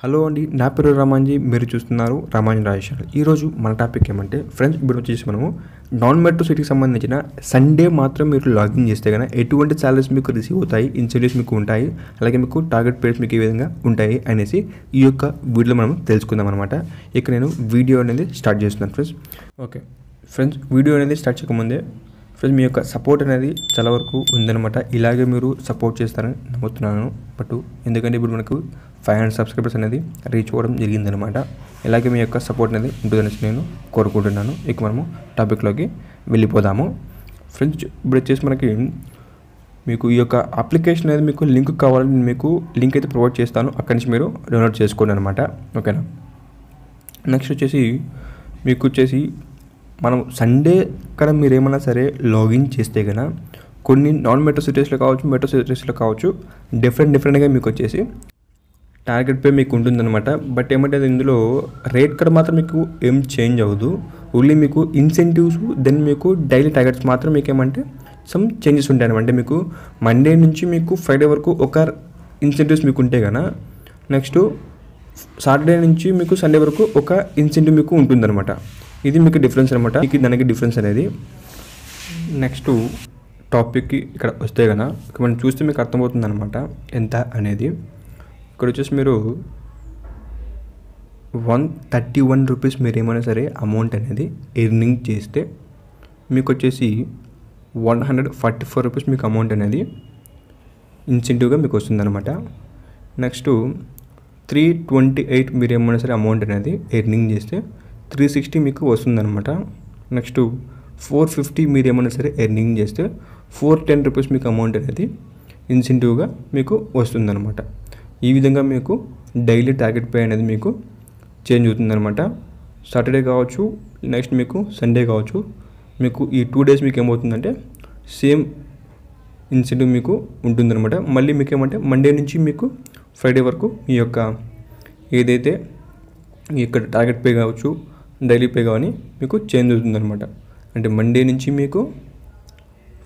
Hello అండి నా పేరు రామాంజీ మీరు చూస్తున్నారు రామాంజీ రాజేశ్వర్ ఈరోజు మన టాపిక్ ఏమంటే ఫ్రెండ్స్ ఇప్పుడు వచ్చేసి మనము నాన్ మెట్రో సిటీకి సంబంధించిన సండే మాత్రం మీరు లాగిన్ చేస్తే కనుక ఎటువంటి సాలరీస్ మీకు రిసీవ్ అవుతాయి ఇన్సెంటివ్స్ మీకు ఉంటాయి అలాగే మీకు టార్గెట్ పేర్స్ మీకు ఏ విధంగా ఉంటాయి అనేసి ఈ యొక్క వీడియోలో మనం తెలుసుకుందాం అనమాట ఇక నేను వీడియో అనేది స్టార్ట్ చేస్తున్నాను ఫ్రెండ్స్. ఓకే ఫ్రెండ్స్ వీడియో అనేది స్టార్ట్ చేయకముందే ఫ్రెండ్స్ మీ యొక్క సపోర్ట్ అనేది చాలా వరకు ఉందన్నమాట. ఇలాగే మీరు సపోర్ట్ చేస్తారని నమ్ముతున్నాను. బట్ ఎందుకంటే ఇప్పుడు మనకు ఫైవ్ హండ్రెడ్ సబ్స్క్రైబర్స్ అనేది రీచ్ అవ్వడం జరిగిందనమాట ఇలాగే మీ యొక్క సపోర్ట్ అనేది ఉంటుందనేసి నేను కోరుకుంటున్నాను. ఇక మనము టాపిక్లోకి వెళ్ళిపోదాము. ఫ్రెండ్స్ ఇప్పుడు వచ్చేసి మనకి మీకు ఈ యొక్క అప్లికేషన్ అనేది మీకు లింక్ కావాలని నేను మీకు లింక్ అయితే ప్రొవైడ్ చేస్తాను. అక్కడి నుంచి మీరు డౌన్లోడ్ చేసుకోండి అనమాట ఓకేనా? నెక్స్ట్ వచ్చేసి మీకు వచ్చేసి మనం సండే ఇక్కడ మీరు ఏమైనా సరే లాగిన్ చేస్తే కనుక కొన్ని నాన్ మెట్రో సిటీస్లో కావచ్చు మెట్రో సిటీస్లో కావచ్చు డిఫరెంట్ డిఫరెంట్గా మీకు వచ్చేసి టార్గెట్ పే మీకు ఉంటుందన్నమాట. బట్ ఏమంటే అది ఇందులో రేట్ కార్డ్ మాత్రం మీకు ఏం చేంజ్ అవ్వదు. ఓన్లీ మీకు ఇన్సెంటివ్స్ దెన్ మీకు డైలీ టార్గెట్స్ మాత్రం మీకు ఏమంటే సమ్ చేంజెస్ ఉంటాయి అనమాట అంటే మీకు మండే నుంచి మీకు ఫ్రైడే వరకు ఒక ఇన్సెంటివ్స్ మీకు ఉంటే కనుక నెక్స్ట్ సాటర్డే నుంచి మీకు సండే వరకు ఒక ఇన్సెంటివ్ మీకు ఉంటుందన్నమాట. ఇది మీకు డిఫరెన్స్ అనమాట మీకు దానికి డిఫరెన్స్ అనేది నెక్స్ట్ టాపిక్కి ఇక్కడ వస్తే కనుక ఇక్కడ మనం చూస్తే మీకు అర్థమవుతుంది అనమాట ఎంత అనేది. ఇక్కడ వచ్చేసి మీరు వన్ థర్టీ వన్ రూపీస్ మీరు ఏమైనా సరే అమౌంట్ అనేది ఎర్నింగ్ చేస్తే మీకు వచ్చేసి one hundred forty four rupees మీకు అమౌంట్ అనేది ఇన్సెంటివ్గా మీకు వస్తుందన్నమాట. నెక్స్ట్ త్రీ ట్వంటీ ఎయిట్ మీరు ఏమైనా సరే అమౌంట్ అనేది ఎర్నింగ్ చేస్తే త్రీ సిక్స్టీ మీకు వస్తుందన్నమాట. నెక్స్ట్ ఫోర్ ఫిఫ్టీ మీరు ఏమైనా సరే ఎర్నింగ్ చేస్తే ఫోర్ టెన్ రూపీస్ మీకు అమౌంట్ అనేది ఇన్సెంటివ్గా మీకు వస్తుందన్నమాట. ఈ విధంగా మీకు డైలీ టార్గెట్ పే అనేది మీకు చేంజ్ అవుతుందన్నమాట. సాటర్డే కావచ్చు నెక్స్ట్ మీకు సండే కావచ్చు మీకు ఈ టూ డేస్ మీకు ఏమవుతుందంటే సేమ్ ఇన్సెంటివ్ మీకు ఉంటుందన్నమాట. మళ్ళీ మీకు ఏమంటే మండే నుంచి మీకు ఫ్రైడే వరకు మీ యొక్క ఏదైతే ఇక్కడ టార్గెట్ పే కావచ్చు డైలీ పే కానీ మీకు చేంజ్ అవుతుందన్నమాట. అంటే మండే నుంచి మీకు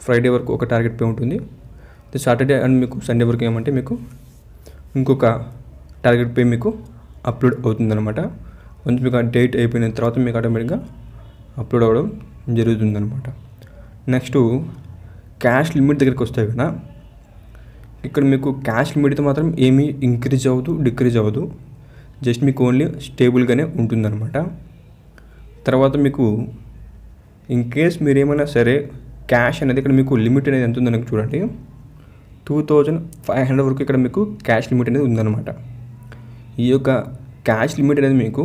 ఫ్రైడే వరకు ఒక టార్గెట్ పే ఉంటుంది. సాటర్డే అండ్ మీకు సండే వరకు ఏమంటే మీకు ఇంకొక టార్గెట్ పే మీకు అప్లోడ్ అవుతుందన్నమాట. కొంచెం మీకు ఆ డేట్ అయిపోయిన తర్వాత మీకు ఆటోమేటిక్గా అప్లోడ్ అవ్వడం జరుగుతుందన్నమాట. నెక్స్ట్ క్యాష్ లిమిట్ దగ్గరికి వస్తాయి కదా. ఇక్కడ మీకు క్యాష్ లిమిట్తో మాత్రం ఏమీ ఇంక్రీజ్ అవ్వదు డిక్రీజ్ అవ్వదు. జస్ట్ మీకు ఓన్లీ స్టేబుల్గానే ఉంటుందన్నమాట. తర్వాత మీకు ఇన్ కేస్ మీరు ఏమైనా సరే క్యాష్ అనేది ఇక్కడ మీకు లిమిట్ అనేది ఎంత ఉందని చూడండి. టూ థౌజండ్ ఫైవ్ హండ్రెడ్ వరకు ఇక్కడ మీకు క్యాష్ లిమిట్ అనేది ఉందన్నమాట. ఈ యొక్క క్యాష్ లిమిట్ అనేది మీకు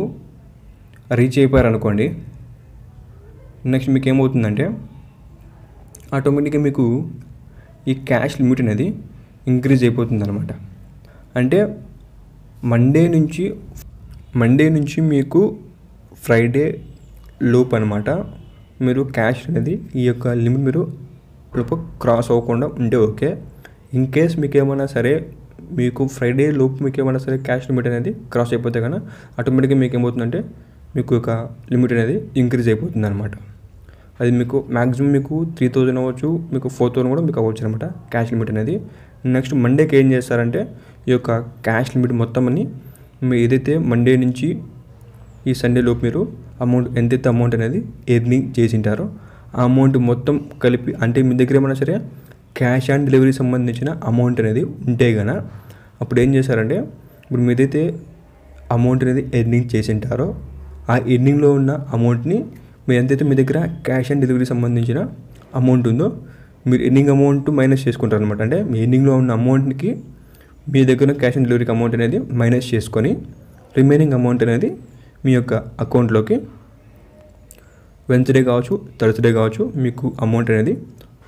రీచ్ అయిపోయారు అనుకోండి నెక్స్ట్ మీకు ఏమవుతుందంటే ఆటోమేటిక్గా మీకు ఈ క్యాష్ లిమిట్ అనేది ఇంక్రీజ్ అయిపోతుంది అనమాట అంటే మండే నుంచి మండే నుంచి మీకు ఫ్రైడే లూప్ అనమాట మీరు క్యాష్ అనేది ఈ యొక్క లిమిట్ మీరు లోపు క్రాస్ అవ్వకుండా ఉంటే ఓకే. ఇన్ కేస్ మీకు ఏమైనా సరే మీకు ఫ్రైడే లోపు మీకు ఏమైనా సరే క్యాష్ లిమిట్ అనేది క్రాస్ అయిపోతే కన్నా ఆటోమేటిక్గా మీకు ఏమవుతుందంటే మీకు ఒక లిమిట్ అనేది ఇంక్రీజ్ అయిపోతుంది అనమాట అది మీకు మ్యాక్సిమం మీకు త్రీ థౌజండ్ అవ్వచ్చు మీకు ఫోర్ థౌసండ్ కూడా మీకు అవ్వచ్చు అనమాట క్యాష్ లిమిట్ అనేది. నెక్స్ట్ మండేకి ఏం చేస్తారంటే ఈ యొక్క క్యాష్ లిమిట్ మొత్తం అని మీరు ఏదైతే మండే నుంచి ఈ సండే లోపు మీరు అమౌంట్ ఎంతైతే అమౌంట్ అనేది ఎర్నింగ్ చేసింటారో ఆ అమౌంట్ మొత్తం కలిపి అంటే మీ దగ్గర ఏమైనా సరే క్యాష్ ఆన్ డెలివరీ సంబంధించిన అమౌంట్ అనేది ఉంటే గన అప్పుడు ఏం చేశారంటే ఇప్పుడు మీదైతే ఏదైతే అమౌంట్ అనేది ఎర్నింగ్ చేసింటారో ఆ ఎర్నింగ్లో ఉన్న అమౌంట్ని మీరు ఎంతైతే మీ దగ్గర క్యాష్ ఆన్ డెలివరీ సంబంధించిన అమౌంట్ ఉందో మీరు ఎర్నింగ్ అమౌంట్ మైనస్ చేసుకుంటారు అనమాట అంటే మీ ఎర్నింగ్లో ఉన్న అమౌంట్కి మీ దగ్గర క్యాష్ ఆన్ డెలివరీకి అమౌంట్ అనేది మైనస్ చేసుకొని రిమైనింగ్ అమౌంట్ అనేది మీ యొక్క అకౌంట్లోకి వెన్స్డే కావచ్చు థర్స్డే కావచ్చు మీకు అమౌంట్ అనేది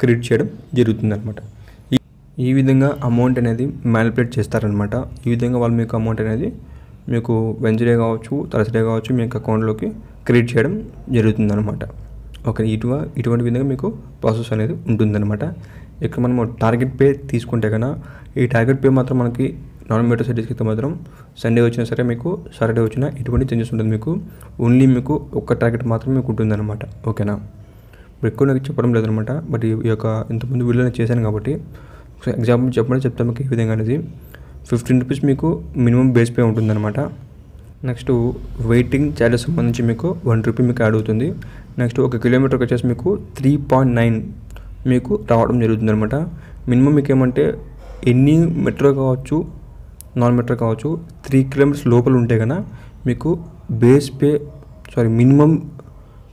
క్రెడిట్ చేయడం జరుగుతుంది అనమాట ఈ విధంగా అమౌంట్ అనేది మ్యానిపులేట్ చేస్తారనమాట ఈ విధంగా వాళ్ళు మీకు అమౌంట్ అనేది మీకు వెన్స్డే కావచ్చు థర్స్డే కావచ్చు మీ యొక్క అకౌంట్లోకి క్రెడిట్ చేయడం జరుగుతుంది అనమాట ఓకే ఇటువ ఇటువంటి విధంగా మీకు ప్రాసెస్ అనేది ఉంటుందన్నమాట. ఇక్కడ మనము టార్గెట్ పే తీసుకుంటే కన్నా ఈ టార్గెట్ పే మాత్రం మనకి నాన్ మెట్రో సిటీస్కి అయితే మాత్రం సండే వచ్చినా సరే మీకు సాటర్డే వచ్చినా ఎటువంటి చేంజెస్ ఉంటుంది మీకు. ఓన్లీ మీకు ఒక్క టార్గెట్ మాత్రం మీకు ఉంటుందన్నమాట. ఓకేనా? ఎక్కువ నాకు చెప్పడం లేదనమాట బట్ ఈ యొక్క ఇంతకుముందు వీడియోలో చేశాను కాబట్టి ఎగ్జాంపుల్ చెప్పమని చెప్తాను మీకు ఈ విధంగా అనేది. ఫిఫ్టీన్ రూపీస్ మీకు మినిమం బేస్ పే ఉంటుందన్నమాట. నెక్స్ట్ వెయిటింగ్ ఛార్జెస్ సంబంధించి మీకు వన్ రూపీ మీకు యాడ్ అవుతుంది. నెక్స్ట్ ఒక కిలోమీటర్కి వచ్చేసి మీకు త్రీ పాయింట్ నైన్ మీకు రావడం జరుగుతుంది అనమాట మినిమం మీకు ఏమంటే ఎన్ని మెట్రో కావచ్చు నాన్ మీటర్ కావచ్చు త్రీ కిలోమీటర్స్ లోపల ఉంటే కన్నా మీకు base pay sorry minimum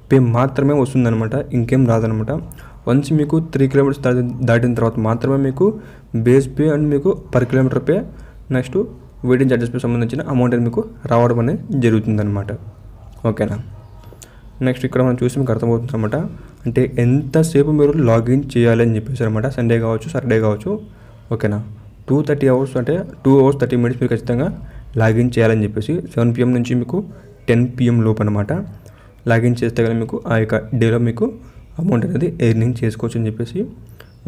pay మాత్రమే వస్తుందన్నమాట ఇంకేం రాదనమాట వన్స్ మీకు త్రీ కిలోమీటర్స్ దాటి దాటిన తర్వాత మాత్రమే మీకు బేస్ పే అండ్ మీకు per kilometre pay next waiting charges pay సంబంధించిన అమౌంట్ అనేది మీకు రావడం అనేది జరుగుతుందన్నమాట. ఓకేనా నెక్స్ట్ ఇక్కడ మనం చూసి మీకు అర్థమవుతుంది అనమాట అంటే ఎంతసేపు మీరు లాగిన్ చేయాలి అని చెప్పేసి అనమాట సండే కావచ్చు సాటర్డే కావచ్చు. ఓకేనా టూ థర్టీ అవర్స్ అంటే టూ అవర్స్ థర్టీ మినిట్స్ మీరు ఖచ్చితంగా లాగిన్ చేయాలని చెప్పేసి సెవెన్ పిఎం నుంచి మీకు టెన్ పిఎం లోపు అనమాట లాగిన్ చేస్తే కానీ మీకు ఆ యొక్క డేలో మీకు అమౌంట్ అనేది ఎర్నింగ్ చేసుకోవచ్చు అని చెప్పేసి.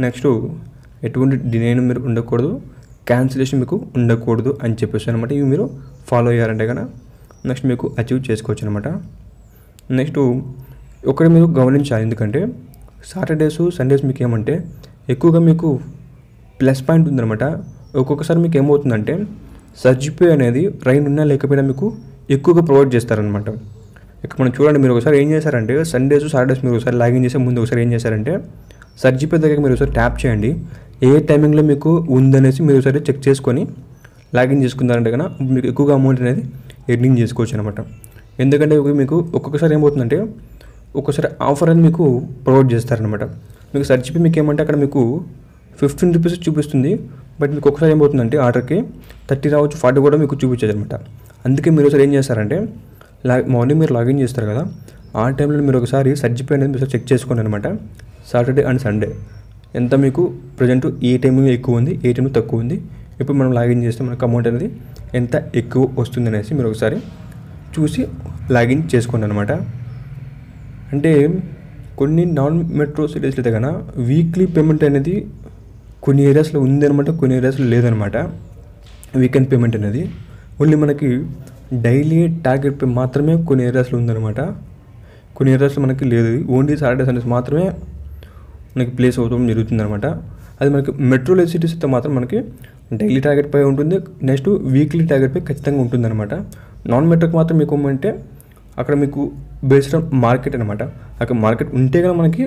నెక్స్ట్ ఎటువంటి డినైన్ మీరు ఉండకూడదు. క్యాన్సిలేషన్ మీకు ఉండకూడదు అని చెప్పేసి అనమాట ఇవి మీరు ఫాలో అయ్యారంటే కనుక నెక్స్ట్ మీకు అచీవ్ చేసుకోవచ్చు అనమాట నెక్స్ట్ ఒకటి మీరు గమనించాలి. ఎందుకంటే సాటర్డేస్ సండేస్ మీకు ఏమంటే ఎక్కువగా మీకు ప్లస్ పాయింట్ ఉందన్నమాట. ఒక్కొక్కసారి మీకు ఏమవుతుందంటే సర్జిపే అనేది రైన్ ఉన్నా లేకపోయినా మీకు ఎక్కువగా ప్రొవైడ్ చేస్తారనమాట ఇక్కడ మనం చూడండి మీరు ఒకసారి ఏం చేశారంటే సండేస్ సాటర్డేస్ మీరు ఒకసారి లాగిన్ చేసే ముందు ఒకసారి ఏం చేశారంటే సర్జిపే దగ్గర మీరు ఒకసారి ట్యాప్ చేయండి. ఏ టైమింగ్లో మీకు ఉందనేసి మీరు ఒకసారి చెక్ చేసుకొని లాగిన్ చేసుకున్నారంటే కన్నా మీకు ఎక్కువగా అమౌంట్ అనేది ఎర్నింగ్ చేసుకోవచ్చు అనమాట ఎందుకంటే మీకు ఒక్కొక్కసారి ఏమవుతుందంటే ఒక్కొక్కసారి ఆఫర్ అనేది మీకు ప్రొవైడ్ చేస్తారనమాట మీకు సర్చిపి మీకు ఏమంటే అక్కడ మీకు ఫిఫ్టీన్ రూపీస్ చూపిస్తుంది బట్ మీకు ఒకసారి ఏమవుతుందంటే ఆర్డర్కి థర్టీ రావచ్చు ఫార్టీ కూడా మీకు చూపించేది అనమాట. అందుకే మీరు ఒకసారి ఏం చేస్తారంటే లా మార్నింగ్ మీరు లాగిన్ చేస్తారు కదా ఆ టైంలో మీరు ఒకసారి సర్జిపే అనేది మీరు చెక్ చేసుకోండి అనమాట. Saturday and Sunday. ఎంత మీకు ప్రజెంట్ ఏ టైంలో ఎక్కువ ఉంది ఏ టైంలో తక్కువ ఉంది ఇప్పుడు మనం లాగిన్ చేస్తే మనకు అమౌంట్ అనేది ఎంత ఎక్కువ వస్తుంది అనేసి మీరు ఒకసారి చూసి లాగిన్ చేసుకోండి అనమాట. అంటే కొన్ని నాన్ మెట్రో సిటీస్లో అయితే కన్నా వీక్లీ పేమెంట్ అనేది కొన్ని ఏరియాస్లో ఉందనమాట కొన్ని ఏరియాస్లో లేదనమాట వీకెండ్ పేమెంట్ అనేది. ఓన్లీ మనకి డైలీ టార్గెట్ పే మాత్రమే కొన్ని ఏరియాస్లో ఉందనమాట కొన్ని ఏరియాస్లో మనకి లేదు. ఓన్లీ సాటర్డే సండేస్ మాత్రమే మనకి ప్లేస్ అవడం జరుగుతుంది అనమాట అది మనకి మెట్రో సిటీస్ అయితే మాత్రం మనకి డైలీ టార్గెట్ పై ఉంటుంది. నెక్స్ట్ వీక్లీ టార్గెట్ పై ఖచ్చితంగా ఉంటుందన్నమాట. నాన్ మెట్రోకి మాత్రం మీకు ఏమంటే అక్కడ మీకు బేస్డ్ ఆన్ మార్కెట్ అనమాట అక్కడ మార్కెట్ ఉంటే కదా మనకి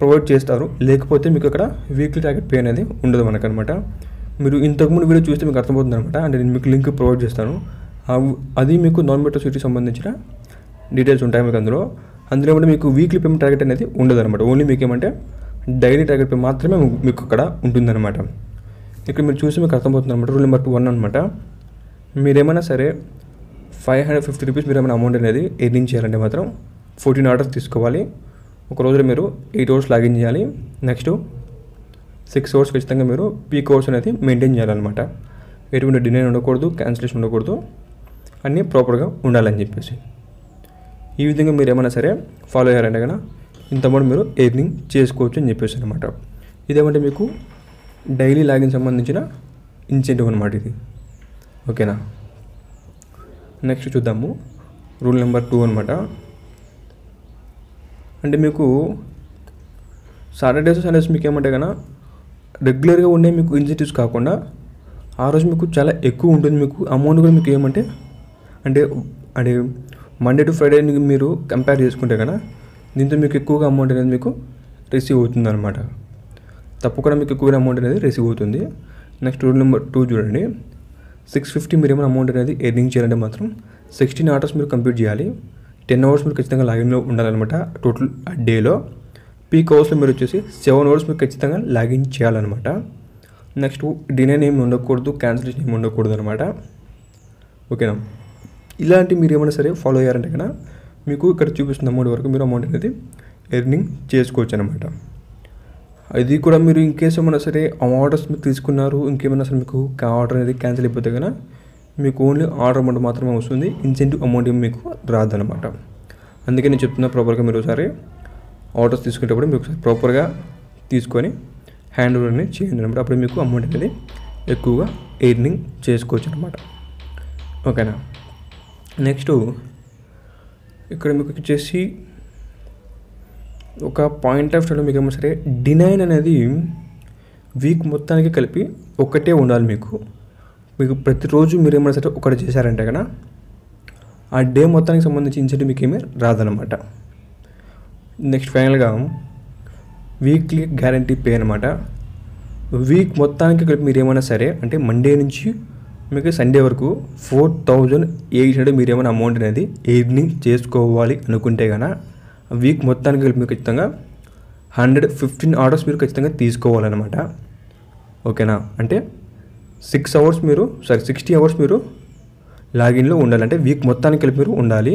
ప్రొవైడ్ చేస్తారు. లేకపోతే మీకు అక్కడ వీక్లీ టార్గెట్ పే అనేది ఉండదు మనకనమాట. మీరు ఇంతకుముందు వీడియో చూస్తే మీకు అర్థమవుతుంది అనమాట అంటే నేను మీకు లింక్ ప్రొవైడ్ చేస్తాను. అది మీకు నాన్ మెట్రో సిటీకి సంబంధించిన డీటెయిల్స్ ఉంటాయి మీకు అందులో. అందులో కూడా మీకు వీక్లీ పేమెంట్ టార్గెట్ అనేది ఉండదు అనమాట ఓన్లీ మీకు ఏమంటే డైలీ టార్గెట్ పే మాత్రమే మీకు అక్కడ ఉంటుందన్నమాట ఇక్కడ మీరు చూసి మీకు అర్థమవుతుంది అనమాట రూల్ నెంబర్ టూ వన్ అనమాట. మీరేమైనా సరే ఫైవ్ హండ్రెడ్ ఫిఫ్టీ రూపీస్ మీరు ఏమైనా అమౌంట్ అనేది ఎర్నింగ్ చేయాలంటే మాత్రం ఫోర్టీన్ ఆర్డర్స్ తీసుకోవాలి. ఒక రోజులో మీరు ఎయిట్ అవర్స్ లాగిన్ చేయాలి. నెక్స్ట్ సిక్స్ అవర్స్ ఖచ్చితంగా మీరు పీక్ అవర్స్ అనేది మెయింటైన్ చేయాలన్నమాట. ఎటువంటి డినైన్ ఉండకూడదు క్యాన్సిలేషన్ ఉండకూడదు. అన్నీ ప్రాపర్గా ఉండాలని చెప్పేసి. ఈ విధంగా మీరు ఏమైనా సరే ఫాలో అయ్యారంటే కనుక ఇంత అమౌంట్ మీరు ఎర్నింగ్ చేసుకోవచ్చు అని చెప్పేసి అనమాట ఇదేమంటే మీకు డైలీ లాగిన్ సంబంధించిన ఇన్సెంటివ్ అనమాట ఇది. ఓకేనా? నెక్స్ట్ చూద్దాము. రూల్ నెంబర్ టూ అనమాట అంటే మీకు సాటర్డేస్ సండేస్ మీకు ఏమంటే కన్నా రెగ్యులర్గా ఉండే మీకు ఇన్సెంటివ్స్ కాకుండా ఆ రోజు మీకు చాలా ఎక్కువ ఉంటుంది మీకు అమౌంట్ కూడా మీకు ఏమంటే అంటే అంటే మండే టు ఫ్రైడే మీరు కంపేర్ చేసుకుంటే కన్నా దీంతో మీకు ఎక్కువగా అమౌంట్ అనేది మీకు రిసీవ్ అవుతుంది అనమాట తప్పకుండా మీకు ఎక్కువ అమౌంట్ అనేది రిసీవ్ అవుతుంది. నెక్స్ట్ రూల్ నెంబర్ టూ చూడండి. సిక్స్ ఫిఫ్టీ మీరు ఏమైనా అమౌంట్ అనేది ఎర్నింగ్ చేయాలంటే మాత్రం సిక్స్టీన్ ఆర్డర్స్ మీరు కంప్లీట్ చేయాలి. టెన్ అవర్స్ మీరు ఖచ్చితంగా లాగిన్లో ఉండాలన్నమాట టోటల్ డేలో. పీక్ అవర్స్లో మీరు వచ్చేసి సెవెన్ అవర్స్ మీరు ఖచ్చితంగా లాగిన్ చేయాలన్నమాట. నెక్స్ట్ డినైన్ ఏమి ఉండకూడదు క్యాన్సిలేషన్ ఏమి ఉండకూడదు అనమాట ఓకేనా? ఇలాంటి మీరు ఏమైనా సరే ఫాలో అయ్యారంటే కన్నా మీకు ఇక్కడ చూపిస్తున్న అమౌంట్ వరకు మీరు అమౌంట్ అనేది ఎర్నింగ్ చేసుకోవచ్చు అనమాట అది కూడా మీరు ఇంకేస్ ఏమైనా సరే ఆర్డర్స్ మీరు తీసుకున్నారు ఇంకేమైనా సరే మీకు ఆర్డర్ అనేది క్యాన్సిల్ అయిపోతే కన్నా మీకు ఓన్లీ ఆర్డర్ అమౌంట్ మాత్రమే వస్తుంది. ఇన్సెంటివ్ అమౌంట్ మీకు రాదనమాట అందుకే నేను చెప్తున్నా ప్రాపర్గా మీరు ఒకసారి ఆర్డర్స్ తీసుకునేటప్పుడు మీరు ఒకసారి ప్రాపర్గా తీసుకొని హ్యాండ్ ఓవర్ అనేది చేయండి అనమాట అప్పుడు మీకు అమౌంట్ అనేది ఎక్కువగా ఎర్నింగ్ చేసుకోవచ్చు అనమాట ఓకేనా నెక్స్ట్ ఇక్కడ మీకు వచ్చేసి ఒక పాయింట్ ఆఫ్ వ్యూలో మీకు ఏమో సరే డినైన్ అనేది వీక్ మొత్తానికి కలిపి ఒకటే ఉండాలి మీకు. మీకు ప్రతిరోజు మీరు ఏమైనా సరే ఒకటి చేశారంటే కనుక ఆ డే మొత్తానికి సంబంధించి ఇన్సెంటివ్ మీకు ఏమీ రాదనమాట నెక్స్ట్ ఫైనల్గా వీక్లీ గ్యారంటీ పే అనమాట వీక్ మొత్తానికి కలిపి మీరు ఏమైనా సరే అంటే మండే నుంచి మీకు సండే వరకు ఫోర్ థౌజండ్ ఎయిట్ హండ్రెడ్ మీరు ఏమైనా అమౌంట్ అనేది ఎర్నింగ్ చేసుకోవాలి అనుకుంటే కనుక వీక్ మొత్తానికి కలిపి మీకు ఖచ్చితంగా హండ్రెడ్ ఫిఫ్టీన్ ఆర్డర్స్ మీరు ఖచ్చితంగా తీసుకోవాలన్నమాట. ఓకేనా? అంటే సిక్స్ అవర్స్ మీరు సారీ సిక్స్టీ అవర్స్ మీరు లాగిన్లో ఉండాలి అంటే వీక్ మొత్తానికి కలిపి మీరు ఉండాలి.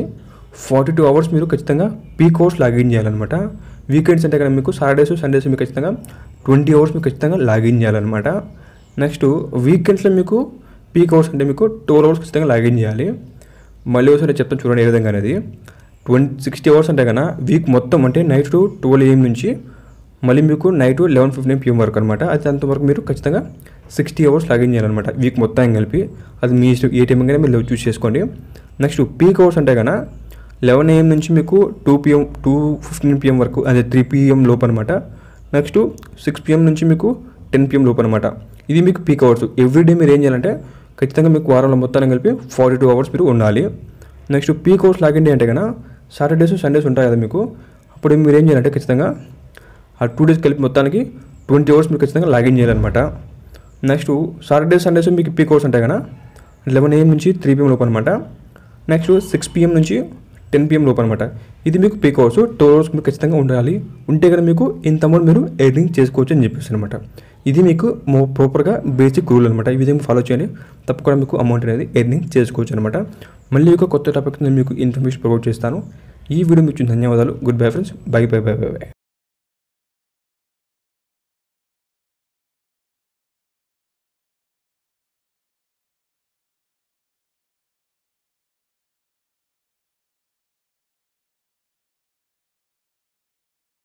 ఫార్టీ టూ అవర్స్ మీరు ఖచ్చితంగా పీక్ అవర్స్ లాగిన్ చేయాలన్నమాట. వీకెండ్స్ అంటే కనుక మీకు సాటర్డేస్ సండేస్ మీకు ఖచ్చితంగా ట్వంటీ అవర్స్ మీకు ఖచ్చితంగా లాగిన్ చేయాలన్నమాట. నెక్స్ట్ వీకెండ్స్లో మీకు పీక్ అవర్స్ అంటే మీకు ట్వెల్వ్ అవర్స్ ఖచ్చితంగా లాగిన్ చేయాలి. మళ్ళీ ఒకసారి చెప్తాను చూడండి ఏ విధంగా అనేది. ట్వంటీ సిక్స్టీ అవర్స్ అంటే కన్నా వీక్ మొత్తం అంటే నైట్ టు ట్వెల్వ్ ఏఎం నుంచి మళ్ళీ మీకు నైట్ లెవెన్ ఫిఫ్టీన్ పిఎం వరకు అనమాట అది అంతవరకు మీరు ఖచ్చితంగా సిక్స్టీ అవర్స్ లాగిన్ చేయాలన్నమాట. వీక్ మొత్తం కలిపి అది మీ ఇష్టం ఏ టైం కానీ మీరు చూస్ చేసుకోండి. నెక్స్ట్ పీక్ అవర్స్ అంటే కన్నా లెవెన్ ఏఎం నుంచి మీకు two PM to fifteen PM వరకు అదే త్రీ పిఎం లోపు అనమాట నెక్స్ట్ సిక్స్ పిఎం నుంచి మీకు టెన్ పిఎం లోపు అనమాట ఇది మీకు పీక్ అవర్స్ ఎవ్రీడే మీరు ఏం చేయాలంటే ఖచ్చితంగా మీకు వారంలో మొత్తాన్ని కలిపి ఫార్టీ టూ అవర్స్ మీరు ఉండాలి. Next peak hours login day అంటే కన్నా సాటర్డేస్ సండేస్ ఉంటాయి కదా మీకు. అప్పుడు మీరు ఏం చేయాలంటే ఖచ్చితంగా ఆ టూ డేస్ కలిపి మొత్తానికి ట్వంటీ అవర్స్ మీరు ఖచ్చితంగా లాగిన్ చేయాలన్నమాట. నెక్స్ట్ సాటర్డే సండేస్ మీకు పీక్ అవర్స్ ఉంటాయి కదా. లెవెన్ ఏఎం నుంచి త్రీ పిఎం లోపు అనమాట నెక్స్ట్ సిక్స్ పిఎం నుంచి టెన్ పిఎం లోపు అనమాట ఇది మీకు పీక్ అవర్స్ టూ అవర్స్ మీకు ఖచ్చితంగా ఉండాలి. ఉంటే కదా మీకు ఇంత అమౌంట్ మీరు ఎర్నింగ్ చేసుకోవచ్చు అని చెప్పేసి అనమాట ఇది మీకు మో ప్రాపర్గా బేసిక్ రూల్ అనమాట ఈ విధంగా ఫాలో చేయండి. తప్పకుండా మీకు అమౌంట్ అనేది ఎర్నింగ్ చేసుకోవచ్చు అనమాట మళ్ళీ ఒక కొత్త టాపిక్ నేను మీకు ఇన్ఫర్మేషన్ ప్రొవైడ్ చేస్తాను. ఈ వీడియో మీకు ధన్యవాదాలు. Good bye friends bye bye bye bye bye